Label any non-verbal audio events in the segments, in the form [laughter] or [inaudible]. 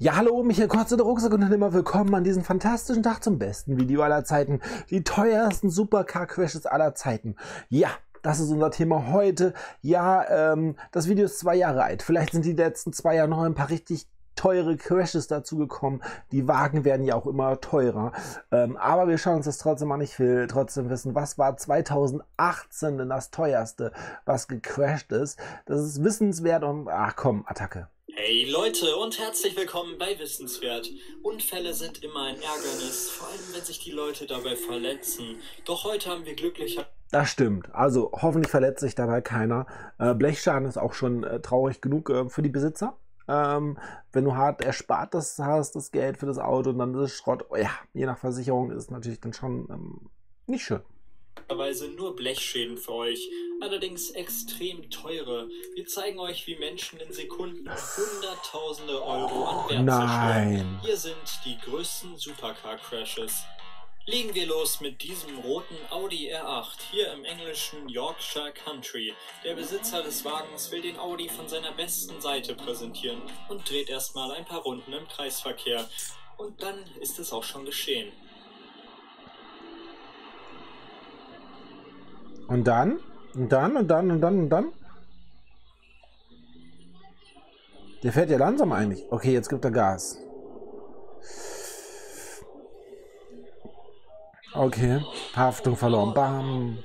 Ja, hallo, Michael Kotze, der Rucksack und immer willkommen an diesem fantastischen Tag zum besten Video aller Zeiten. Die teuersten Supercar-Crashes aller Zeiten. Ja, das ist unser Thema heute. Ja, ähm, das Video ist zwei Jahre alt. Vielleicht sind die letzten zwei Jahre noch ein paar richtig teure Crashes dazu gekommen. Die Wagen werden ja auch immer teurer. Ähm, aber wir schauen uns das trotzdem an. Ich will trotzdem wissen, was war 2018 denn das teuerste, was gecrashed ist. Das ist wissenswert und ach komm, Attacke. Hey Leute und herzlich willkommen bei Wissenswert. Unfälle sind immer ein Ärgernis, vor allem wenn sich die Leute dabei verletzen. Doch heute haben wir glücklicher. Das stimmt. Also hoffentlich verletzt sich dabei keiner. Äh, Blechschaden ist auch schon äh, traurig genug äh, für die Besitzer. Ähm, wenn du hart erspart das hast, das Geld für das Auto und dann ist es Schrott, oh ja, je nach Versicherung ist es natürlich dann schon ähm, nicht schön nur Blechschäden für euch, allerdings extrem teure. Wir zeigen euch, wie Menschen in Sekunden Hunderttausende Euro an Wert Nein. Hier sind die größten Supercar-Crashes. Legen wir los mit diesem roten Audi R8, hier im englischen Yorkshire Country. Der Besitzer des Wagens will den Audi von seiner besten Seite präsentieren und dreht erstmal ein paar Runden im Kreisverkehr. Und dann ist es auch schon geschehen. Und dann? Und dann und dann und dann und dann? Der fährt ja langsam eigentlich. Okay, jetzt gibt er Gas. Okay, Haftung verloren. Bam.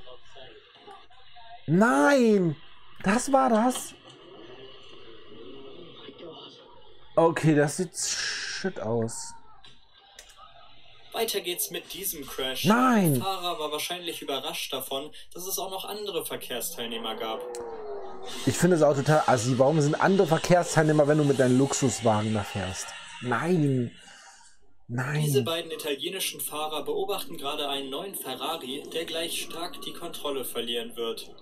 Nein! Das war das? Okay, das sieht shit aus. Weiter geht's mit diesem Crash. Nein! Der Fahrer war wahrscheinlich überrascht davon, dass es auch noch andere Verkehrsteilnehmer gab. Ich finde es auch total assi. Warum sind andere Verkehrsteilnehmer, wenn du mit deinem Luxuswagen da fährst? Nein! Nein. Diese beiden italienischen Fahrer beobachten gerade einen neuen Ferrari, der gleich stark die Kontrolle verlieren wird.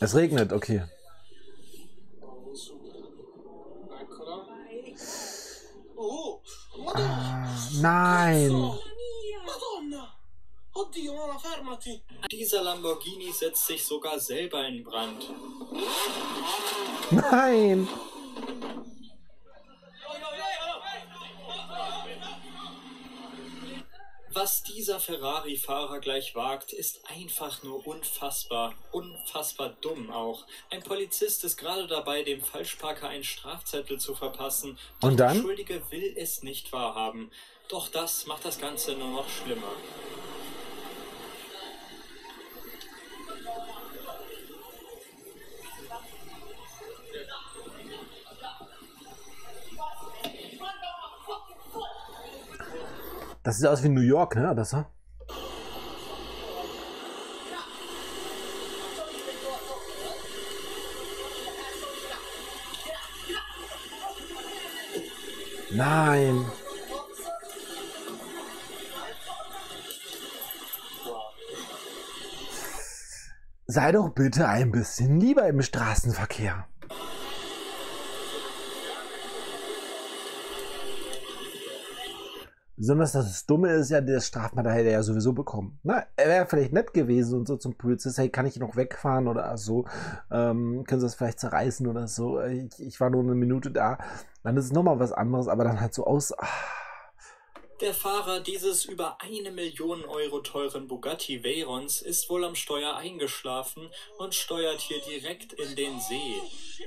Es regnet, okay. Oh, nein. Dieser Lamborghini setzt sich sogar selber in Brand. Nein. Was dieser Ferrari-Fahrer gleich wagt, ist einfach nur unfassbar. Unfassbar dumm auch. Ein Polizist ist gerade dabei, dem Falschparker einen Strafzettel zu verpassen. Und dann? Der Schuldige will es nicht wahrhaben. Doch das macht das Ganze nur noch schlimmer. Das sieht aus wie New York, ne? Das, Nein. Sei doch bitte ein bisschen lieber im Straßenverkehr. Besonders das Dumme ist ja, das Strafmatter hätte er ja sowieso bekommen. Na, er wäre vielleicht nett gewesen und so zum Polizist, hey, kann ich noch wegfahren oder so? Ähm, können Sie das vielleicht zerreißen oder so? Ich, ich war nur eine Minute da. Dann ist es nochmal was anderes, aber dann halt so aus. Ach. Der Fahrer dieses über eine Million Euro teuren Bugatti Veyrons ist wohl am Steuer eingeschlafen und steuert hier direkt in den See.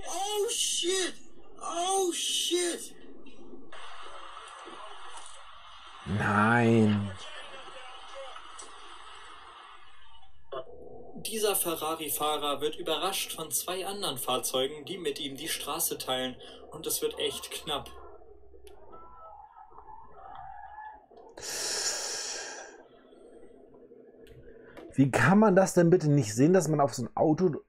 Oh shit! Oh shit! Nein. Dieser Ferrari-Fahrer wird überrascht von zwei anderen Fahrzeugen, die mit ihm die Straße teilen, und es wird echt knapp. Wie kann man das denn bitte nicht sehen, dass man auf so ein Auto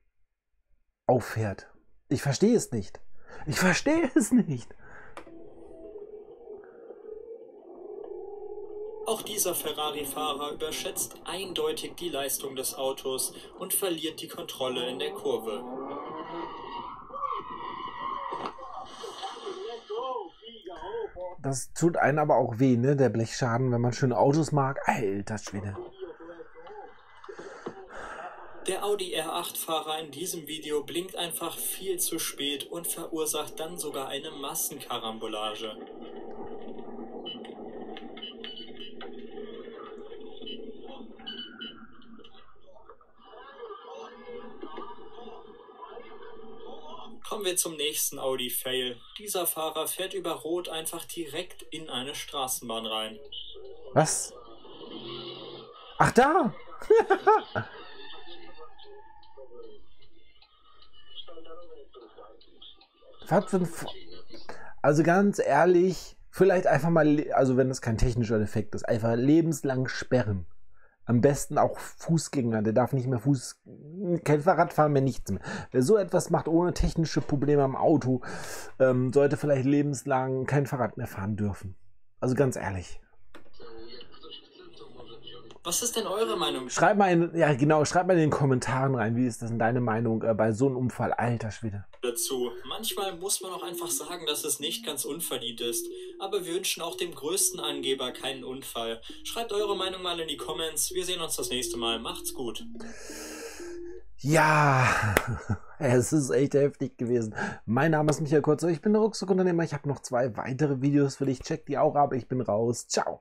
auffährt? Ich verstehe es nicht. Ich verstehe [laughs] es nicht. Auch dieser Ferrari-Fahrer überschätzt eindeutig die Leistung des Autos und verliert die Kontrolle in der Kurve. Das tut einen aber auch weh, ne? Der Blechschaden, wenn man schöne Autos mag. Alter Schwede. Der Audi R8-Fahrer in diesem Video blinkt einfach viel zu spät und verursacht dann sogar eine Massenkarambolage. Kommen wir zum nächsten Audi-Fail. Dieser Fahrer fährt über Rot einfach direkt in eine Straßenbahn rein. Was? Ach da! [laughs] Was für ein also ganz ehrlich, vielleicht einfach mal, also wenn das kein technischer Defekt ist, einfach lebenslang sperren. Am besten auch Fußgänger, der darf nicht mehr Fuß, kein Fahrrad fahren mehr, nichts mehr. Wer so etwas macht ohne technische Probleme am Auto, ähm, sollte vielleicht lebenslang kein Fahrrad mehr fahren dürfen. Also ganz ehrlich. Was ist denn eure Meinung? Schreib mal in, ja genau, schreib mal in den Kommentaren rein, wie ist das denn deine Meinung äh, bei so einem Unfall? Alter Schwede. Dazu. Manchmal muss man auch einfach sagen, dass es nicht ganz unverdient ist. Aber wir wünschen auch dem größten Angeber keinen Unfall. Schreibt eure Meinung mal in die Comments. Wir sehen uns das nächste Mal. Macht's gut. Ja, [laughs] es ist echt heftig gewesen. Mein Name ist Michael Kurzer, ich bin der Rucksackunternehmer. Ich habe noch zwei weitere Videos für dich. Check die auch ab. Ich bin raus. Ciao.